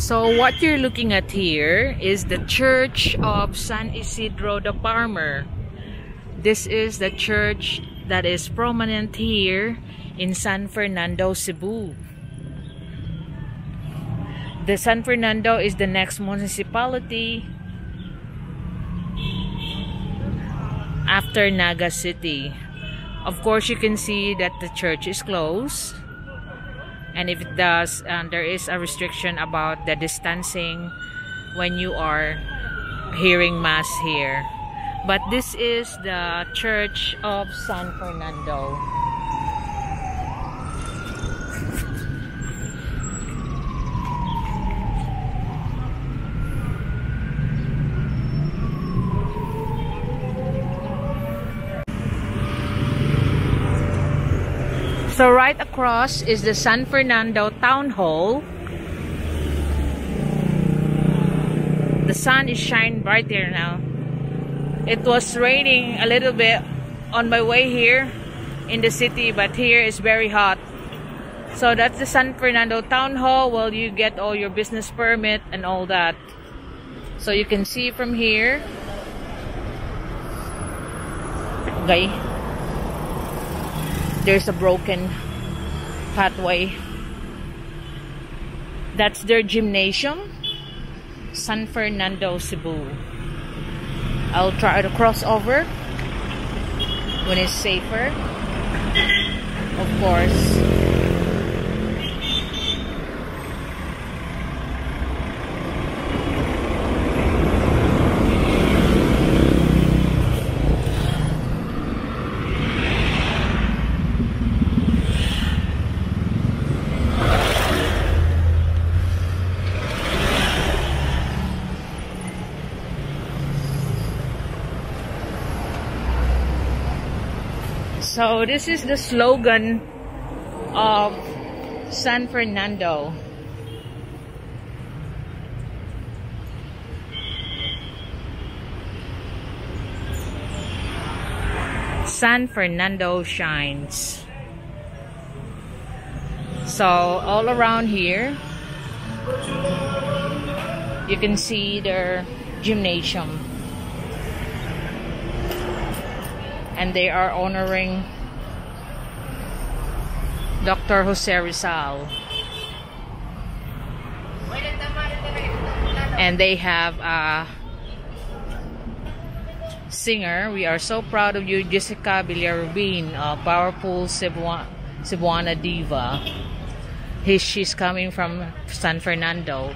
So what you're looking at here is the Church of San Isidro the Palmer. This is the church that is prominent here in San Fernando, Cebu. The San Fernando is the next municipality after Naga City. Of course, you can see that the church is closed. And if it does, uh, there is a restriction about the distancing when you are hearing Mass here. But this is the Church of San Fernando. So right across is the San Fernando Town Hall. The sun is shining bright here now. It was raining a little bit on my way here in the city, but here is very hot. So that's the San Fernando Town Hall. where you get all your business permit and all that. So you can see from here. Okay there's a broken pathway. That's their gymnasium, San Fernando, Cebu. I'll try to cross over when it's safer. Of course. So this is the slogan of San Fernando. San Fernando shines. So all around here you can see their gymnasium. And they are honoring Dr. Jose Rizal. And they have a singer. We are so proud of you, Jessica Villarubin, a powerful Cebuana, Cebuana diva. He, she's coming from San Fernando.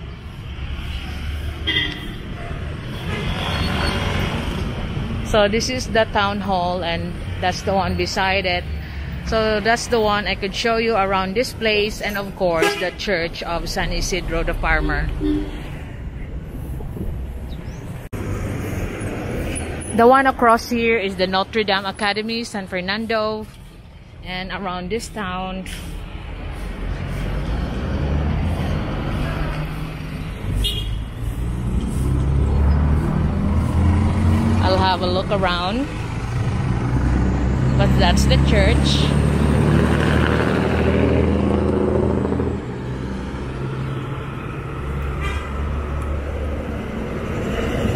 So this is the town hall and that's the one beside it. So that's the one I could show you around this place and of course the church of San Isidro the Palmer. The one across here is the Notre Dame Academy, San Fernando. And around this town, I'll have a look around. But that's the church.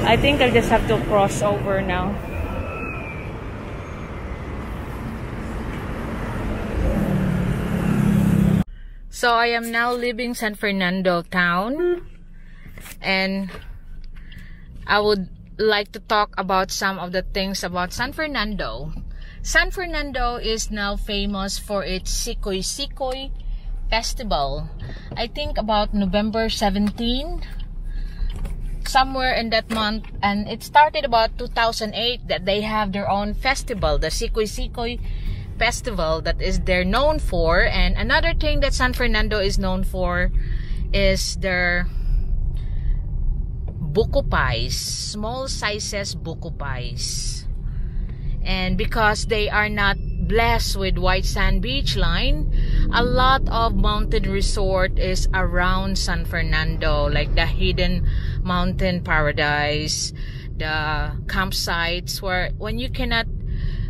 I think I'll just have to cross over now. So I am now leaving San Fernando town and I would like to talk about some of the things about San Fernando. San Fernando is now famous for its Sikoy Sikoy festival. I think about November 17 somewhere in that month and it started about 2008 that they have their own festival the Sikoy Sikoy festival that is they're known for and another thing that San Fernando is known for is their buko pies, small sizes buko pies. And because they are not blessed with white sand beach line, a lot of mountain resort is around San Fernando, like the hidden mountain paradise, the campsites where when you cannot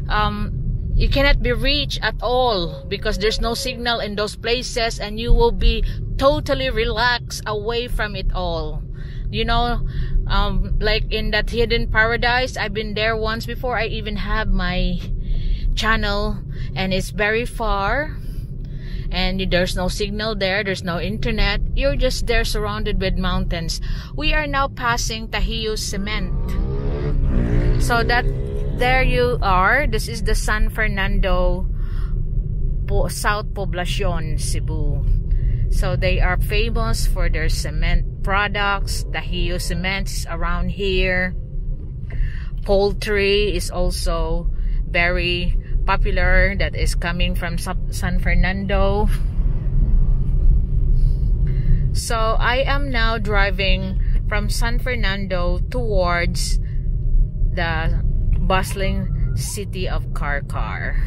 um, you cannot be reached at all because there's no signal in those places and you will be totally relaxed away from it all. You know, um, like in that hidden paradise, I've been there once before. I even have my channel and it's very far and there's no signal there there's no internet. You're just there surrounded with mountains. We are now passing Taiheiyo Cement. So that there you are. This is the San Fernando South Poblacion Cebu so they are famous for their cement products Taiheiyo Cement is around here poultry is also very popular that is coming from San Fernando. So I am now driving from San Fernando towards the bustling city of Carcar.